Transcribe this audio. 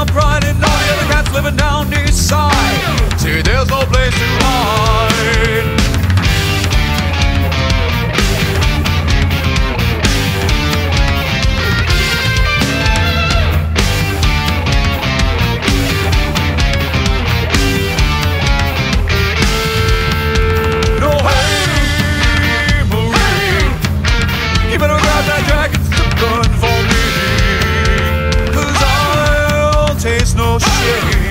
And they taste no shame.